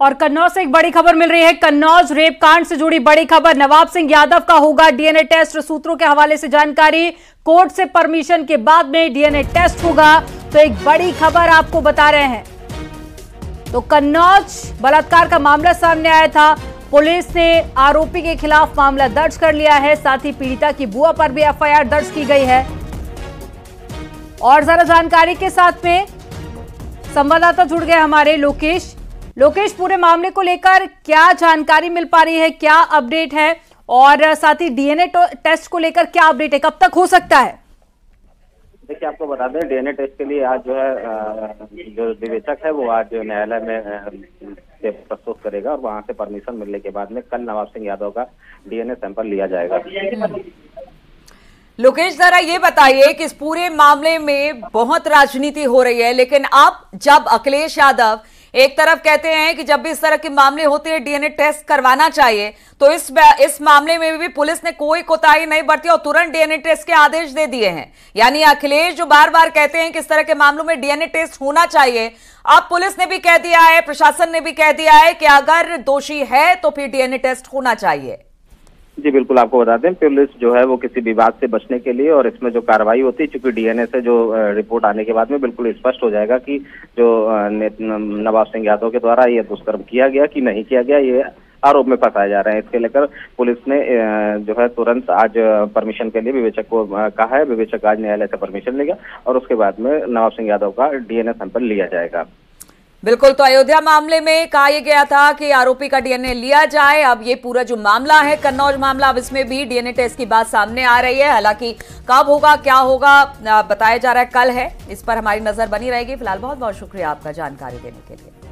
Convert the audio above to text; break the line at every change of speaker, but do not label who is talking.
और कन्नौज से एक बड़ी खबर मिल रही है। कन्नौज रेप कांड से जुड़ी बड़ी खबर। नवाब सिंह यादव का होगा डीएनए टेस्ट। सूत्रों के हवाले से जानकारी, कोर्ट से परमिशन के बाद में डीएनए टेस्ट होगा। तो एक बड़ी खबर आपको बता रहे हैं। तो कन्नौज बलात्कार का मामला सामने आया था। पुलिस ने आरोपी के खिलाफ मामला दर्ज कर लिया है। साथ ही पीड़िता की बुआ पर भी एफआईआर दर्ज की गई है। और जरा जानकारी के साथ में संवाददाता जुड़ गए हमारे लोकेश। लोकेश पूरे मामले को लेकर क्या जानकारी मिल पा रही है? क्या अपडेट है? और साथ ही डीएनए टेस्ट को लेकर क्या अपडेट है? कब तक हो सकता है?
देखिए आपको बता दें डीएनए टेस्ट के लिए आज जो है जो विवेचक है वो आज न्यायालय में प्रस्तुत करेगा और वहाँ से परमिशन मिलने के बाद में कल नवाब सिंह यादव का डीएनए सैंपल लिया जाएगा।
लोकेश जरा ये बताइए कि इस पूरे मामले में बहुत राजनीति हो रही है लेकिन अब जब अखिलेश यादव एक तरफ़ कहते हैं कि जब भी इस तरह के मामले होते हैं, डीएनए टेस्ट करवाना चाहिए तो इस इस मामले में भी पुलिस ने कोई कोताही नहीं बरती और तुरंत डीएनए टेस्ट के आदेश दे दिए हैं। यानी अखिलेश जो बार बार कहते हैं कि इस तरह के मामलों में डीएनए टेस्ट होना चाहिए, अब पुलिस ने भी कह दिया है, प्रशासन ने भी कह दिया है कि अगर दोषी है तो फिर डीएनए टेस्ट होना चाहिए।
जी, बिल्कुल आपको बता दें पुलिस जो है वो किसी विवाद से बचने के लिए और इसमें जो कार्रवाई होती है, चूँकि डीएनए से जो रिपोर्ट आने के बाद में बिल्कुल स्पष्ट हो जाएगा कि जो नवाब सिंह यादव के द्वारा ये दुष्कर्म किया गया कि नहीं किया गया, ये आरोप में फंसाए जा रहे हैं। इसके लेकर पुलिस ने जो है तुरंत आज परमिशन के लिए विवेचक को कहा है। विवेचक आज न्यायालय से परमिशन लेगा और उसके बाद में नवाब सिंह यादव का डीएनए सैंपल लिया जाएगा।
बिल्कुल तो अयोध्या मामले में कहा यह गया था कि आरोपी का डीएनए लिया जाए। अब ये पूरा जो मामला है, कन्नौज मामला, अब इसमें भी डीएनए टेस्ट की बात सामने आ रही है। हालाँकि कब होगा, क्या होगा बताया जा रहा है, कल है। इस पर हमारी नज़र बनी रहेगी। फ़िलहाल बहुत बहुत शुक्रिया आपका जानकारी देने के लिए।